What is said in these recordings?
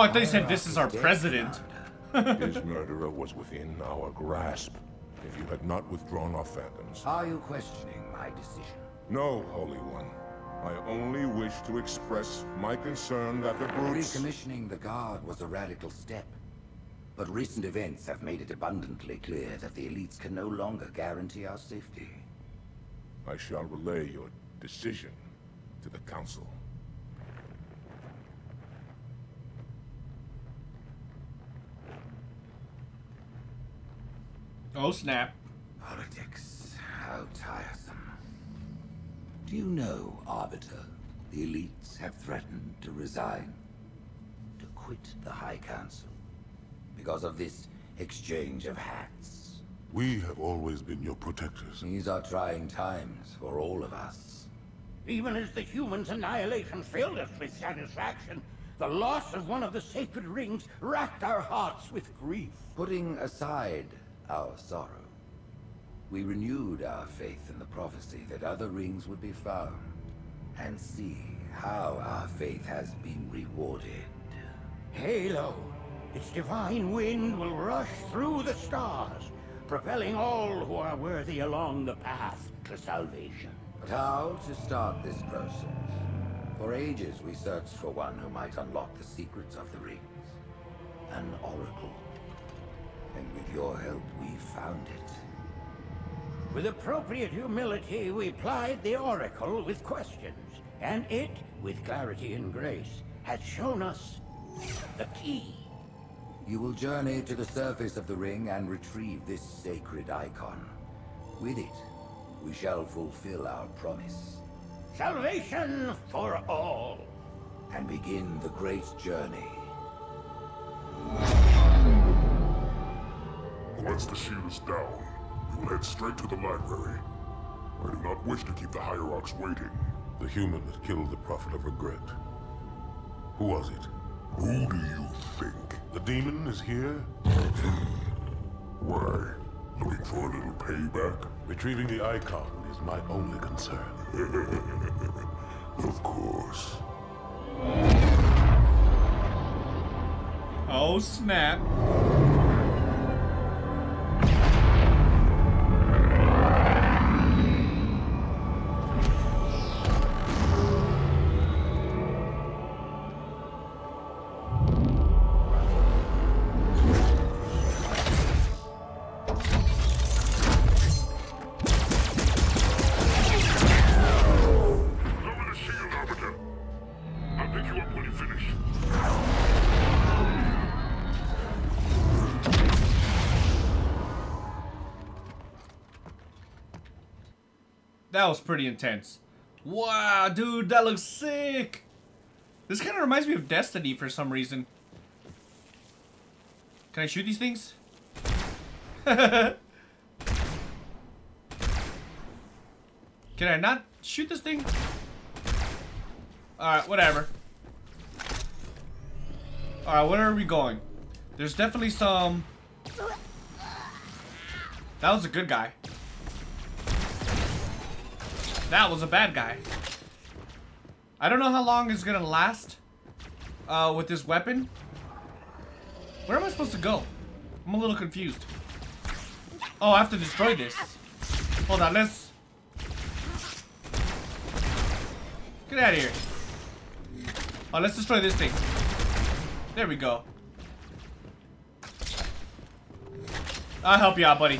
Oh, I thought you said this is our president. His murderer was within our grasp. If you had not withdrawn our phantoms. Are you questioning my decision? No, Holy One. I only wish to express my concern that the brutes... Recommissioning the Guard was a radical step. But recent events have made it abundantly clear that the elites can no longer guarantee our safety. I shall relay your decision to the Council. Oh, snap. Politics. How tiresome. Do you know, Arbiter, the elites have threatened to resign? To quit the High Council. Because of this exchange of hats. We have always been your protectors. These are trying times for all of us. Even as the humans' annihilation filled us with satisfaction, the loss of one of the sacred rings racked our hearts with grief. Putting aside our sorrow, we renewed our faith in the prophecy that other rings would be found, and see how our faith has been rewarded. Halo, its divine wind will rush through the stars, propelling all who are worthy along the path to salvation. But how to start this process? For ages we searched for one who might unlock the secrets of the rings. An oracle. And with your help, we found it. With appropriate humility, we plied the Oracle with questions, and it, with clarity and grace, has shown us the key. You will journey to the surface of the ring and retrieve this sacred icon. With it, we shall fulfill our promise. Salvation for all. And begin the great journey. Once the shield is down, we will head straight to the library. I do not wish to keep the Hierarchs waiting. The human that killed the Prophet of Regret. Who was it? Who do you think? The demon is here? Why? Looking for a little payback? Retrieving the icon is my only concern. of course. Oh, snap. Pick you up when you finish. That was pretty intense. Wow, dude, that looks sick. This kind of reminds me of Destiny for some reason. Can I shoot these things? Can I not shoot this thing? Alright, whatever. Alright, where are we going? There's definitely some... That was a good guy. That was a bad guy. I don't know how long it's gonna last uh, with this weapon. Where am I supposed to go? I'm a little confused. Oh, I have to destroy this. Hold on, let's... Get out of here. Oh, let's destroy this thing. There we go. I'll help you out, buddy.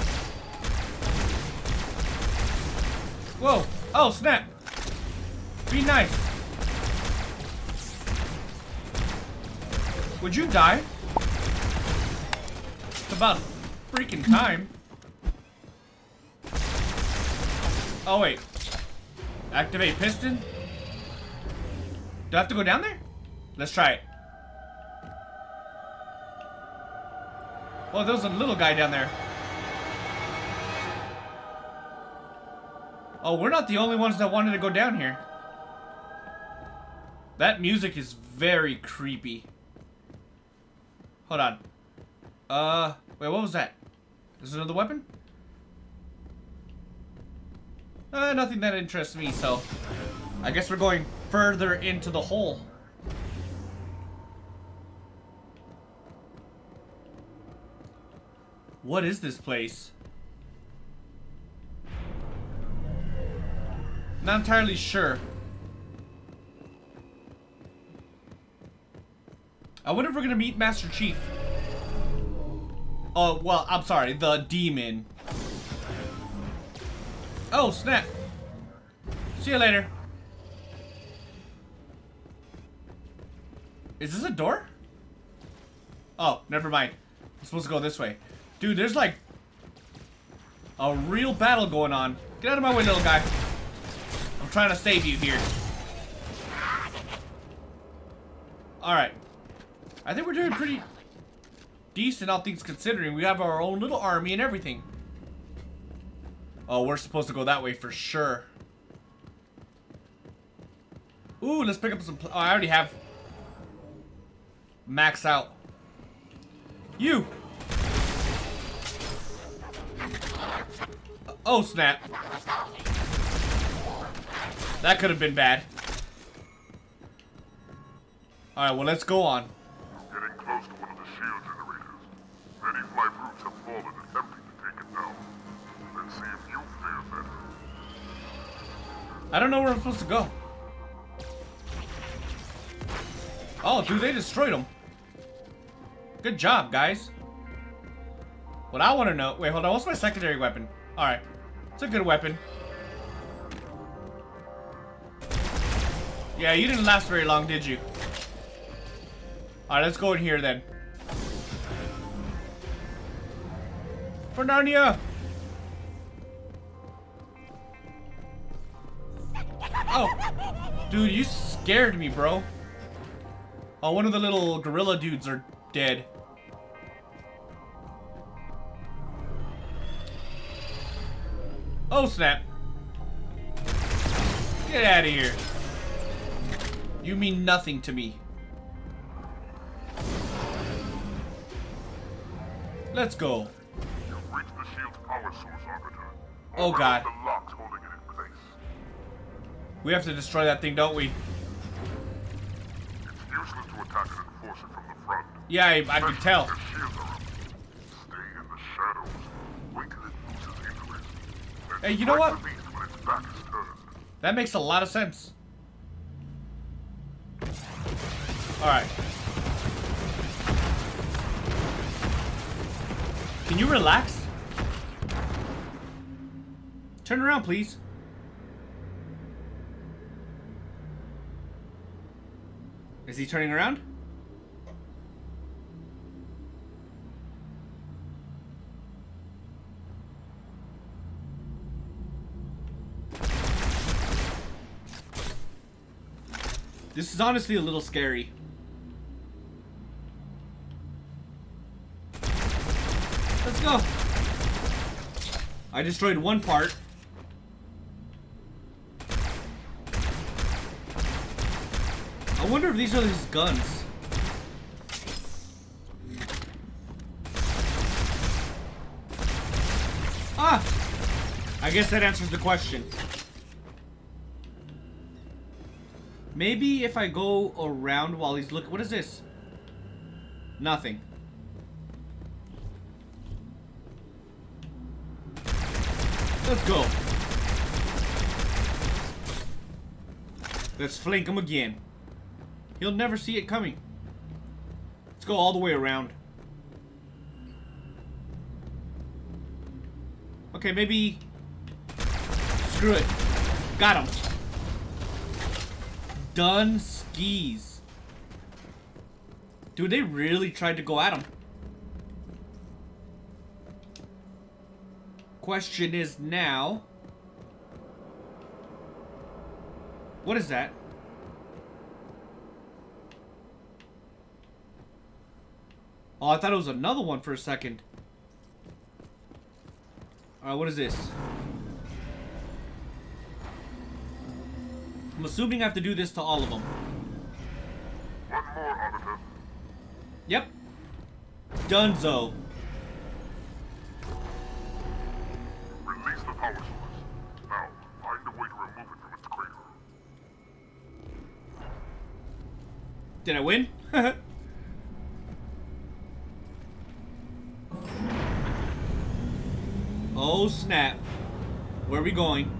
Whoa. Oh, snap. Be nice. Would you die? It's about freaking time. Oh, wait. Activate piston? Do I have to go down there? Let's try it. Well, there's a little guy down there. Oh, we're not the only ones that wanted to go down here. That music is very creepy. Hold on. Uh, wait, what was that? Is another weapon? Uh, nothing that interests me, so... I guess we're going further into the hole. What is this place? Not entirely sure. I wonder if we're gonna meet Master Chief. Oh, well, I'm sorry, the demon. Oh, snap. See you later. Is this a door? Oh, never mind. I'm supposed to go this way. Dude, there's like a real battle going on. Get out of my way, little guy. I'm trying to save you here. Alright. I think we're doing pretty decent, all things considering. We have our own little army and everything. Oh, we're supposed to go that way for sure. Ooh, let's pick up some... Oh, I already have... Max out. You! Oh, snap. That could have been bad. Alright, well, let's go on. Getting close to one of the shield generators. Many flight routes have fallen attempting to take it down. Let's see if you fare better. I don't know where I'm supposed to go. Oh, dude, they destroyed them. Good job, guys. What I want to know... Wait, hold on. What's my secondary weapon? Alright. It's a good weapon. Yeah, you didn't last very long, did you? Alright, let's go in here then. For Narnia! Oh! Dude, you scared me, bro. Oh, one of the little gorilla dudes are dead. Oh, snap. Get out of here. You mean nothing to me. Let's go. You've reached the shield's power source, Arbiter. Oh, God. The locks holding it in place. We have to destroy that thing, don't we? It's useless to attack it and force it from the front. Yeah, I, I can tell. Hey, you know what? That makes a lot of sense. Alright. Can you relax? Turn around, please. Is he turning around? This is honestly a little scary. Let's go. I destroyed one part. I wonder if these are his guns. Ah! I guess that answers the question. Maybe if I go around while he's looking... What is this? Nothing. Let's go. Let's flank him again. He'll never see it coming. Let's go all the way around. Okay, maybe... Screw it. Got him. Done skis. Dude, they really tried to go at him. Question is now... What is that? Oh, I thought it was another one for a second. Alright, what is this? I'm assuming I have to do this to all of them. One more, Arbiter. Yep. Dunzo. Release the power source. Now, find a way to remove it from its crater. Did I win? oh snap. Where are we going?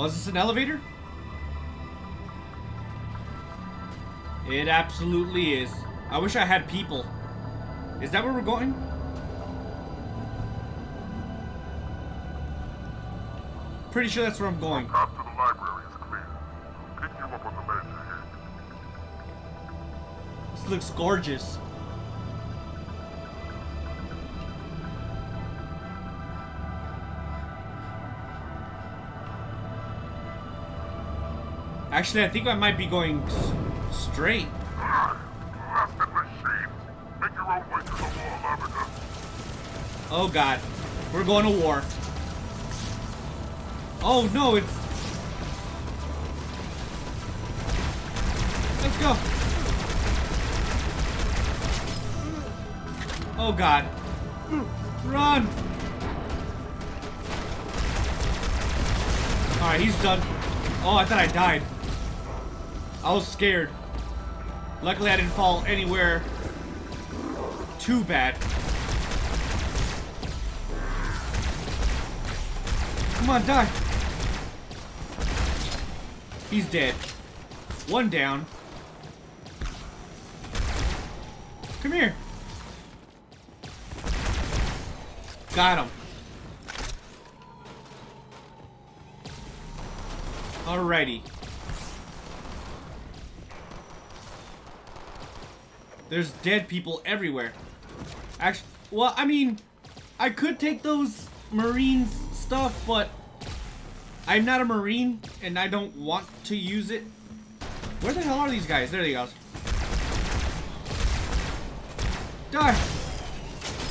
Oh, is this an elevator? It absolutely is. I wish I had people. Is that where we're going? Pretty sure that's where I'm going. Path to the Actually, I think I might be going straight. Oh god. We're going to war. Oh no, it's... Let's go. Oh god. Run! Alright, he's done. Oh, I thought I died. I was scared. Luckily, I didn't fall anywhere too bad. Come on, die. He's dead. One down. Come here. Got him. Alrighty. There's dead people everywhere. Actually, well, I mean, I could take those Marines stuff, but I'm not a Marine, and I don't want to use it. Where the hell are these guys? There they go. Die!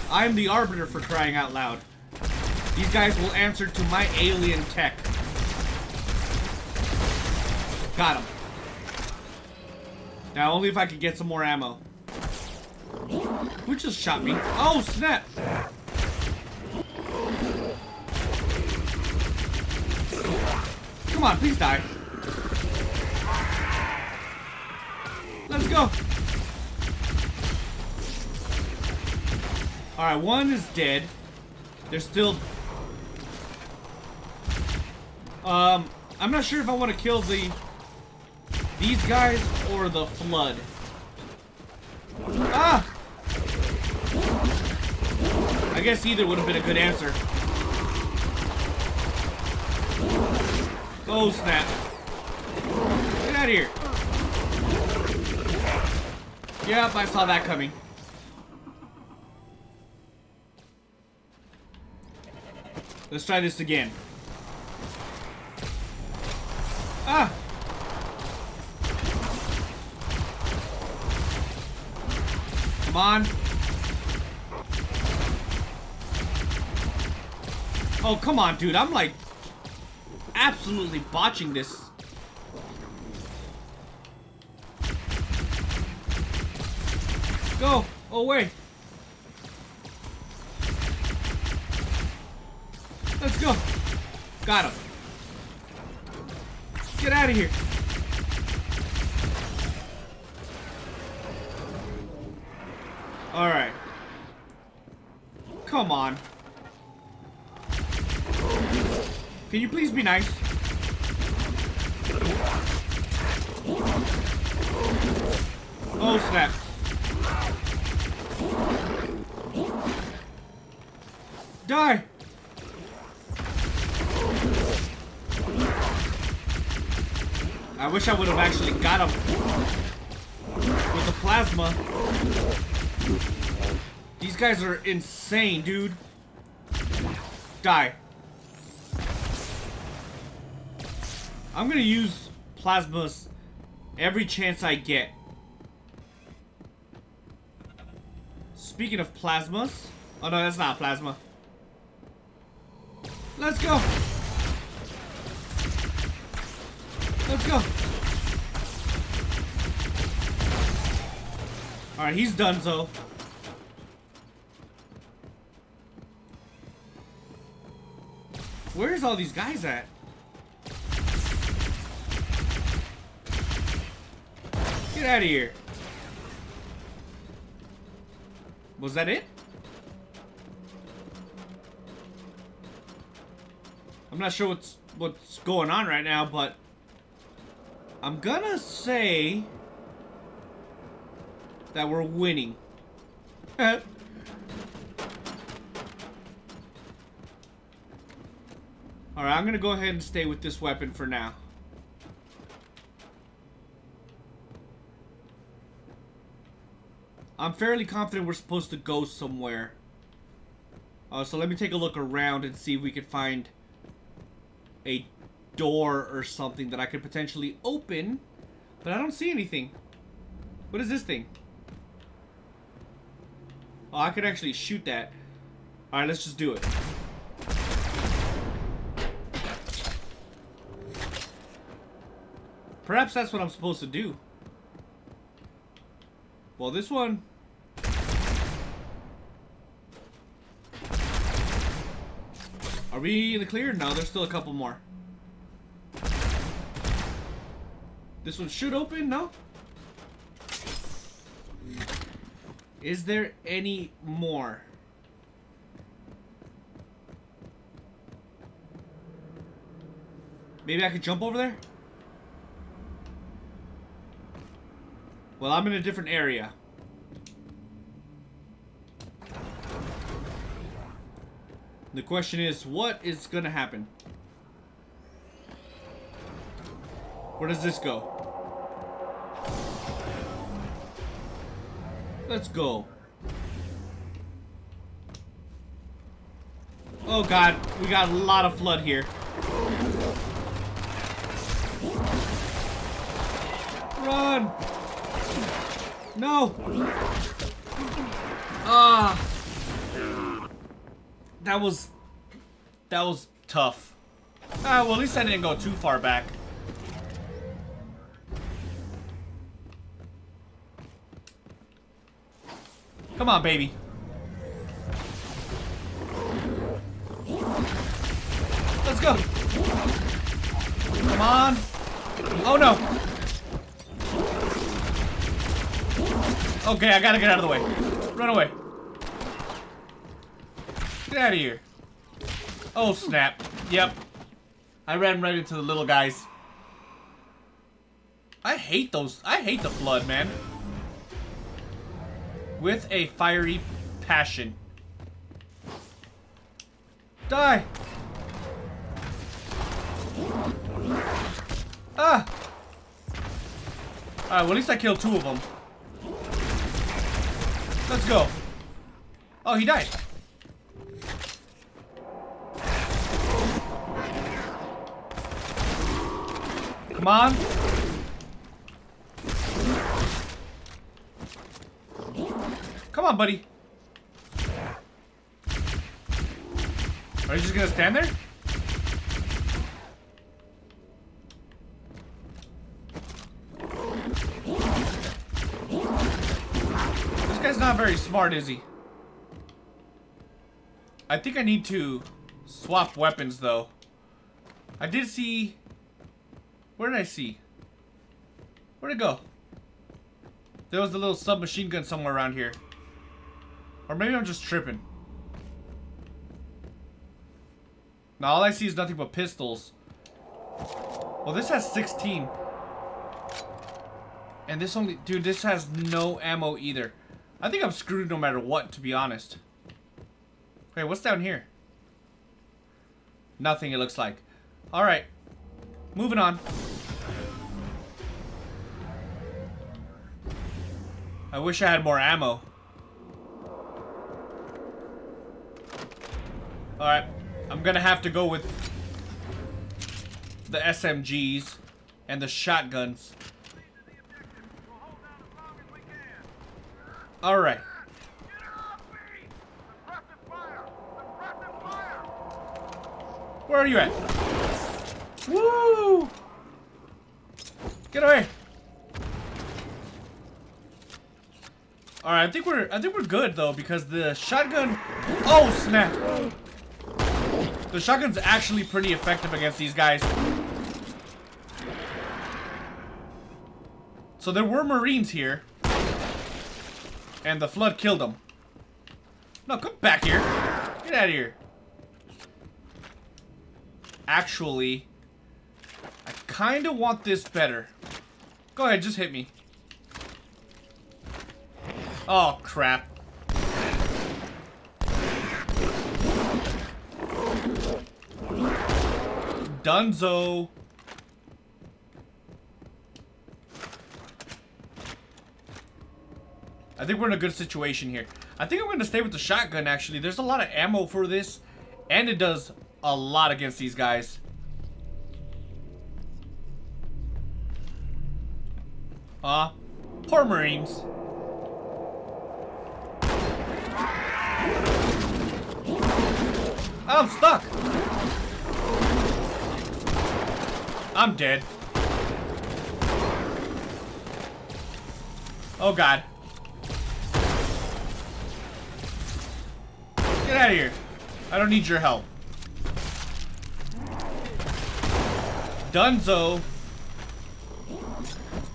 I'm the Arbiter for crying out loud. These guys will answer to my alien tech. Got him. Now, only if I could get some more ammo. Who just shot me? Oh, snap! Come on, please die. Let's go. Alright, one is dead. There's still... Um, I'm not sure if I want to kill the... These guys or the flood. Ah! I guess either would have been a good answer. Oh, snap. Get out of here. Yep, I saw that coming. Let's try this again. Ah! Come on. Oh, come on, dude. I'm like absolutely botching this. Go oh, away. Let's go. Got him. Can you please be nice? Oh, snap. Die! I wish I would have actually got him with the plasma. These guys are insane, dude. Die. I'm gonna use plasmas every chance I get. Speaking of plasmas... Oh no, that's not plasma. Let's go! Let's go! Alright, he's done so. Where's all these guys at? Get out of here. Was that it? I'm not sure what's what's going on right now, but I'm gonna say that we're winning. Alright, I'm gonna go ahead and stay with this weapon for now. I'm fairly confident we're supposed to go somewhere. Uh, so let me take a look around and see if we can find a door or something that I could potentially open. But I don't see anything. What is this thing? Oh, I could actually shoot that. Alright, let's just do it. Perhaps that's what I'm supposed to do. Well, this one... Are we in the clear? No, there's still a couple more. This one should open, no? Is there any more? Maybe I could jump over there? Well, I'm in a different area. The question is, what is gonna happen? Where does this go? Let's go. Oh god, we got a lot of flood here. Run! No! Ah! That was... That was tough. Ah, well at least I didn't go too far back. Come on, baby. Let's go. Come on. Oh, no. Okay, I gotta get out of the way. Run away. Get out of here. Oh, snap. Yep. I ran right into the little guys. I hate those. I hate the flood, man with a fiery passion. Die! Ah! Alright, well at least I killed two of them. Let's go. Oh, he died. Come on. Come on, buddy. Are you just gonna stand there? This guy's not very smart, is he? I think I need to swap weapons, though. I did see... Where did I see? Where'd it go? There was a little submachine gun somewhere around here. Or maybe I'm just tripping. Now all I see is nothing but pistols. Well, this has 16. And this only... Dude, this has no ammo either. I think I'm screwed no matter what, to be honest. Okay, what's down here? Nothing, it looks like. Alright. Moving on. I wish I had more ammo. Alright. I'm gonna have to go with... the SMGs and the shotguns. Alright. Where are you at? Woo! Get away! Alright, I think we're I think we're good though because the shotgun Oh snap! The shotgun's actually pretty effective against these guys. So there were marines here. And the flood killed him. No, come back here. Get out of here. Actually, I kind of want this better. Go ahead, just hit me. Oh, crap. Dunzo. I think we're in a good situation here. I think I'm going to stay with the shotgun, actually. There's a lot of ammo for this, and it does a lot against these guys. Ah, uh, poor Marines. I'm stuck. I'm dead. Oh god. Get out of here. I don't need your help. Dunzo.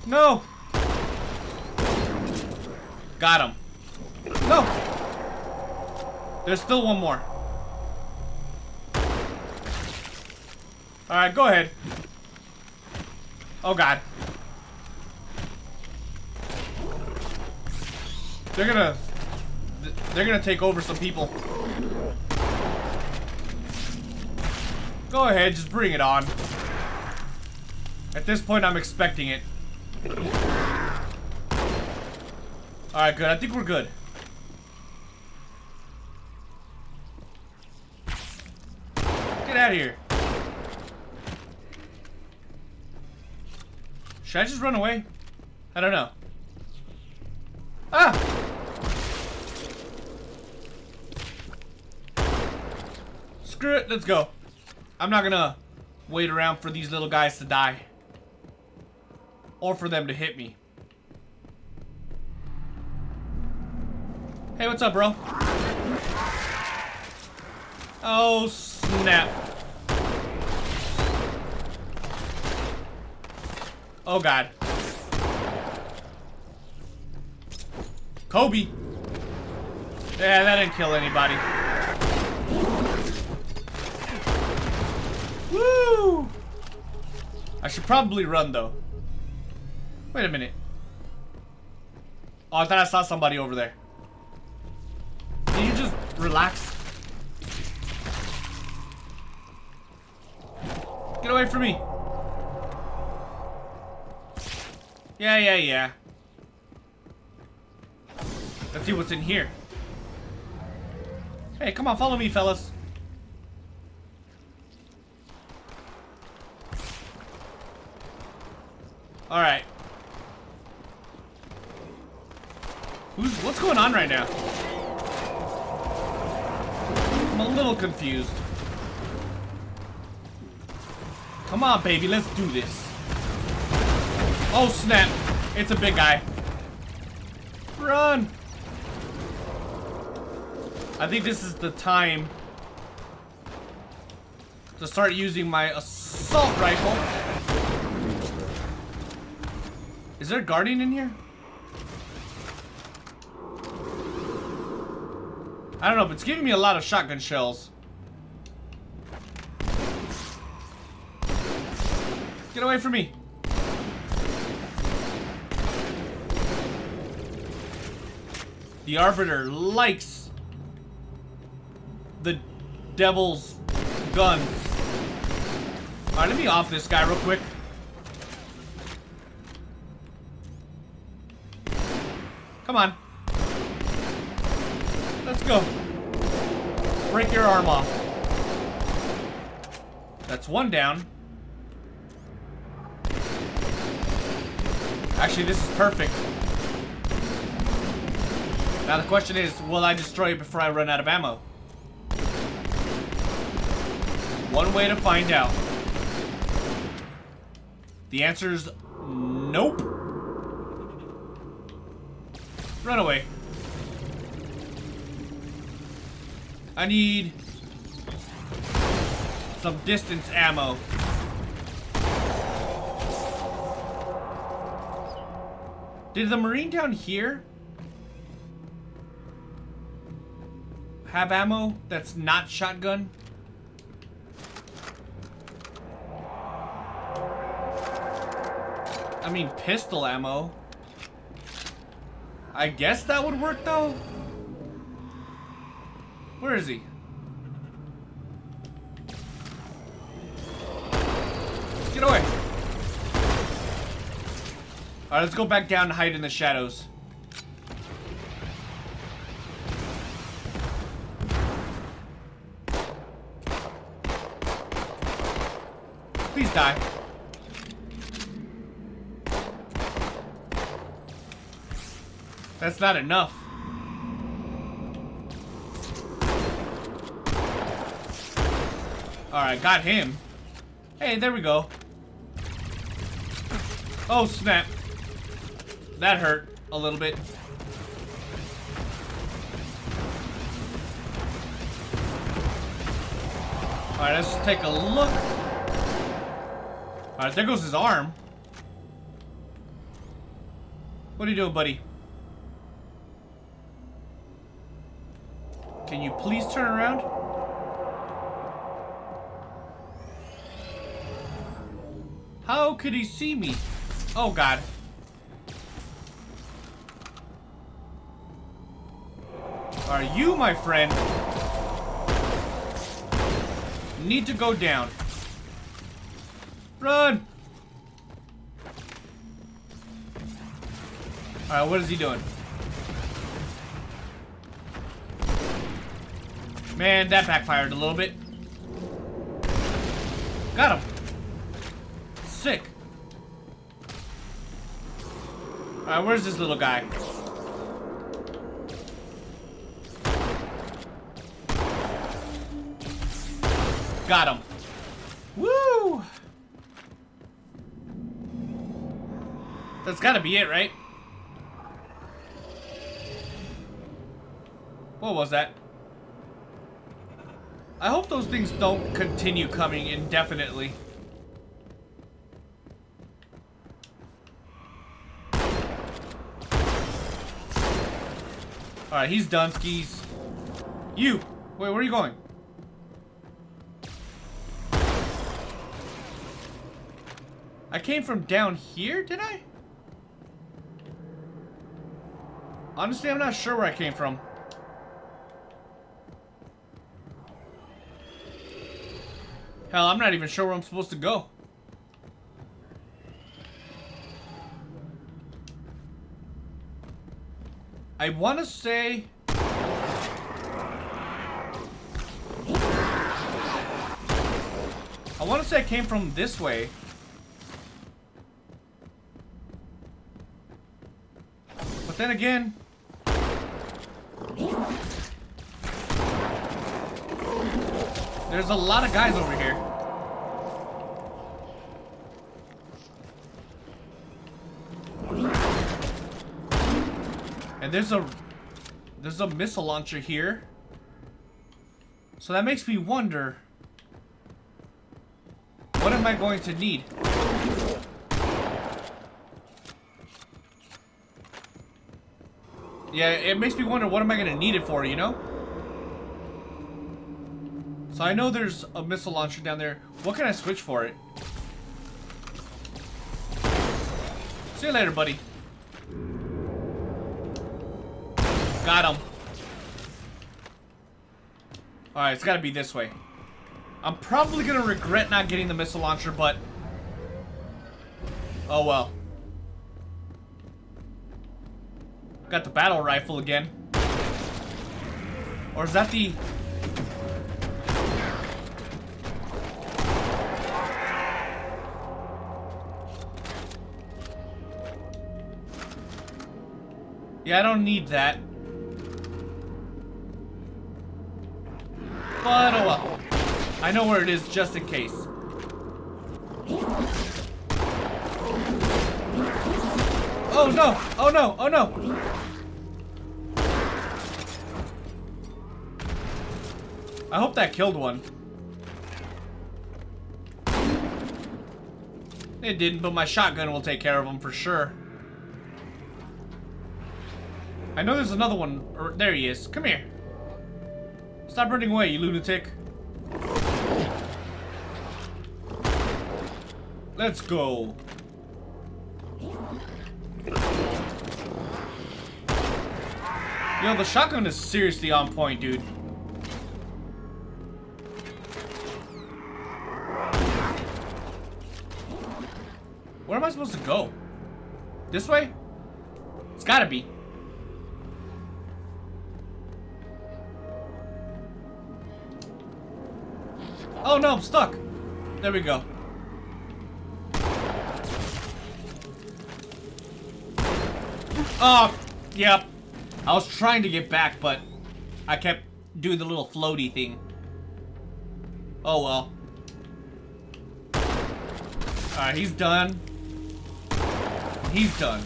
No. Got him. No. There's still one more. Alright, go ahead. Oh god. They're gonna... They're gonna take over some people. Go ahead, just bring it on. At this point, I'm expecting it. Alright, good. I think we're good. Get out of here. Should I just run away? I don't know. Ah! Screw it, let's go. I'm not gonna wait around for these little guys to die. Or for them to hit me. Hey, what's up, bro? Oh, snap. Oh, God. Kobe. Yeah, that didn't kill anybody. Woo! I should probably run, though. Wait a minute. Oh, I thought I saw somebody over there. Can you just relax? Get away from me. Yeah, yeah, yeah. Let's see what's in here. Hey, come on, follow me, fellas. Alright. Who's, what's going on right now? I'm a little confused. Come on, baby, let's do this. Oh, snap. It's a big guy. Run! I think this is the time to start using my assault rifle. Is there a guardian in here? I don't know, but it's giving me a lot of shotgun shells. Get away from me. The Arbiter likes the devil's guns. Alright, let me off this guy real quick. Come on. Let's go. Break your arm off. That's one down. Actually, this is perfect. Now the question is, will I destroy it before I run out of ammo? One way to find out. The answer is nope. Run away. I need some distance ammo. Did the marine down here have ammo that's not shotgun? I mean, pistol ammo. I guess that would work, though. Where is he? Get away. Alright, let's go back down and hide in the shadows. Please die. That's not enough. Alright, got him. Hey, there we go. Oh, snap. That hurt a little bit. Alright, let's take a look. Alright, there goes his arm. What are you doing, buddy? Can you please turn around? How could he see me? Oh, God. Are you, my friend, need to go down. Run! Alright, what is he doing? Man, that backfired a little bit. Got him. Sick. Alright, where's this little guy? Got him. Woo! That's gotta be it, right? What was that? I hope those things don't continue coming indefinitely. Alright, he's done, skis. You! Wait, where are you going? I came from down here, did I? Honestly, I'm not sure where I came from. Hell, I'm not even sure where I'm supposed to go. I want to say... I want to say I came from this way. But then again... There's a lot of guys over here. And there's a there's a missile launcher here. So that makes me wonder what am I going to need? Yeah, it makes me wonder what am I going to need it for, you know? I know there's a missile launcher down there. What can I switch for it? See you later, buddy. Got him. Alright, it's gotta be this way. I'm probably gonna regret not getting the missile launcher, but... Oh well. Got the battle rifle again. Or is that the... Yeah, I don't need that. But oh well. I know where it is just in case. Oh no! Oh no! Oh no! I hope that killed one. It didn't, but my shotgun will take care of them for sure. I know there's another one. Or, there he is. Come here. Stop running away, you lunatic. Let's go. Yo, the shotgun is seriously on point, dude. Where am I supposed to go? This way? It's gotta be. Oh no, I'm stuck. There we go. Oh, yep. I was trying to get back, but I kept doing the little floaty thing. Oh well. Alright, he's done. He's done.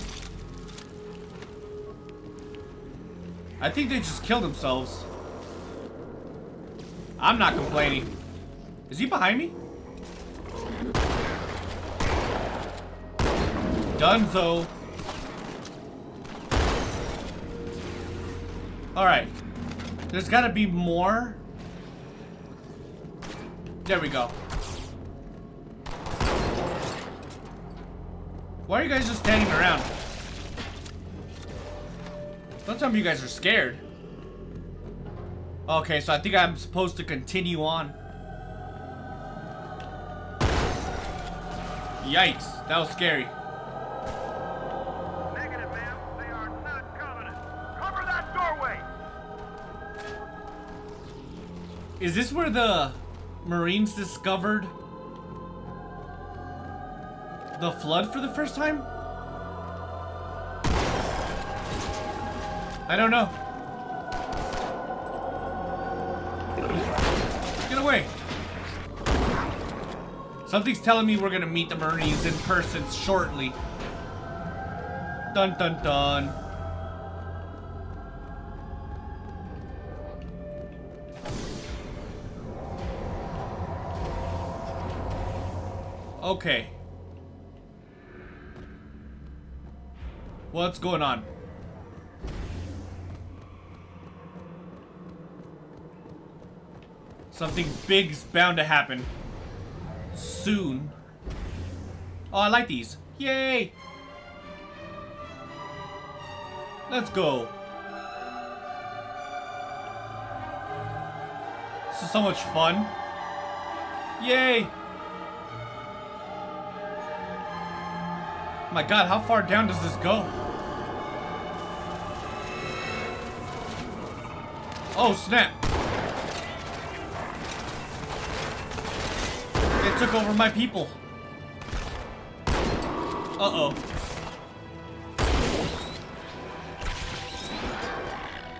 I think they just killed themselves. I'm not complaining. Is he behind me? Done though. Alright. There's gotta be more. There we go. Why are you guys just standing around? Don't tell me you guys are scared. Okay, so I think I'm supposed to continue on. Yikes, that was scary. Negative, ma'am. They are not. Cover that doorway! Is this where the Marines discovered the flood for the first time? I don't know. Something's telling me we're gonna meet the Marines in person shortly. Dun dun dun. Okay. What's going on? Something big's bound to happen. Soon. Oh, I like these. Yay! Let's go. This is so much fun. Yay! My god, how far down does this go? Oh, snap. It took over my people. Uh-oh.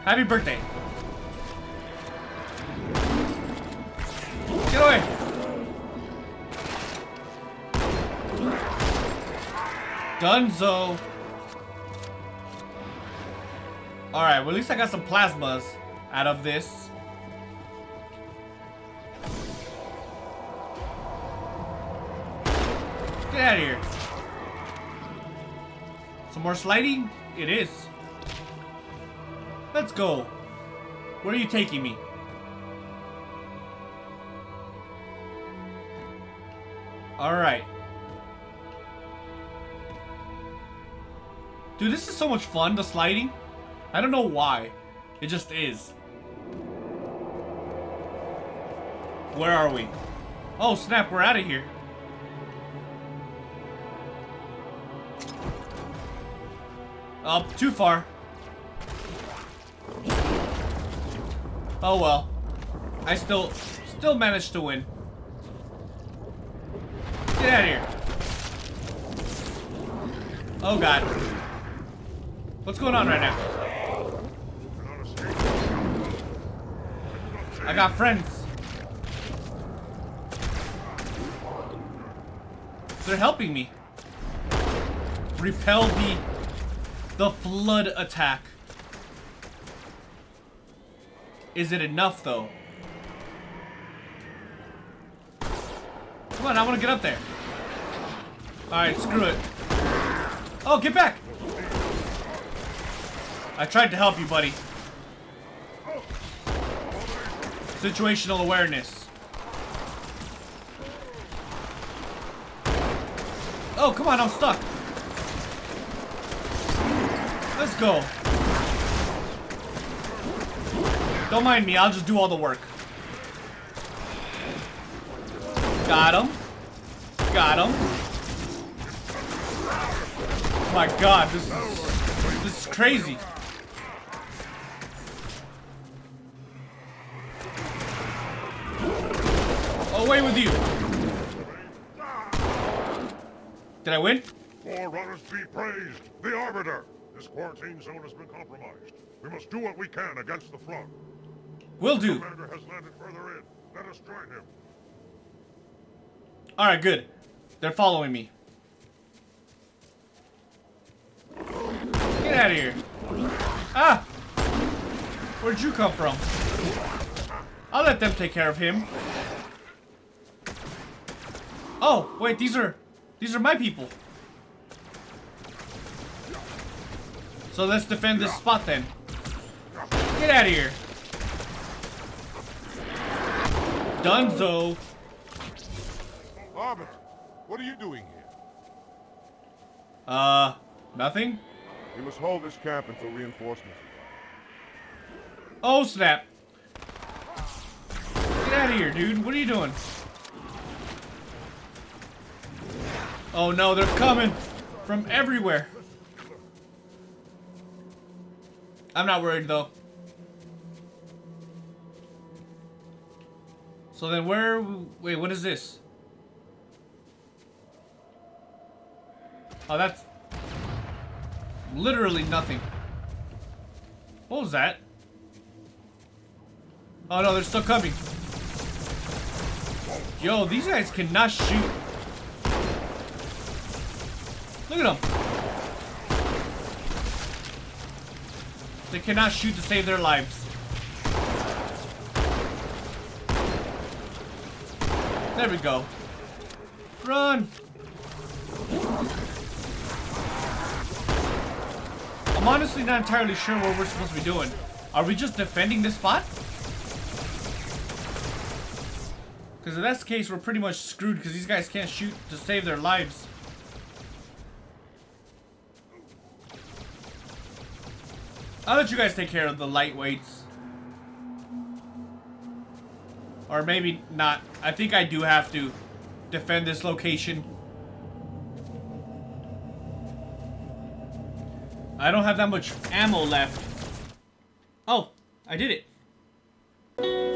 Happy birthday. Get away. Dunzo. Alright, well at least I got some plasmas out of this. Get out of here. Some more sliding? It is. Let's go. Where are you taking me? Alright. Dude, this is so much fun, the sliding. I don't know why. It just is. Where are we? Oh, snap, we're out of here. Up, too far. Oh well. I still, still managed to win. Get out of here. Oh god. What's going on right now? I got friends. They're helping me. Repel the the flood attack. Is it enough though? Come on, I want to get up there. Alright, screw it. Oh, get back! I tried to help you, buddy. Situational awareness. Oh, come on, I'm stuck. Let's go. Don't mind me, I'll just do all the work. Got him. Got him. Oh my god, this is, this is crazy. Away with you. Did I win? Forerunners be praised. The Arbiter. This quarantine zone has been compromised. We must do what we can against the flood. Will do. Commander has landed further in. Let us join him. Alright, good. They're following me. Get out of here. Ah! Where'd you come from? I'll let them take care of him. Oh, wait, these are... These are my people. So let's defend this spot then. Get out of here. Dunzo. Arbiter, what are you doing here? Uh, nothing? We must hold this camp until reinforcements Oh, snap. Get out of here, dude. What are you doing? Oh no, they're coming from everywhere. I'm not worried though. So then where, wait, what is this? Oh, that's literally nothing. What was that? Oh no, they're still coming. Yo, these guys cannot shoot. Look at them. They cannot shoot to save their lives. There we go. Run! I'm honestly not entirely sure what we're supposed to be doing. Are we just defending this spot? Because if that's the case, we're pretty much screwed because these guys can't shoot to save their lives. I'll let you guys take care of the lightweights. Or maybe not. I think I do have to defend this location. I don't have that much ammo left. Oh, I did it.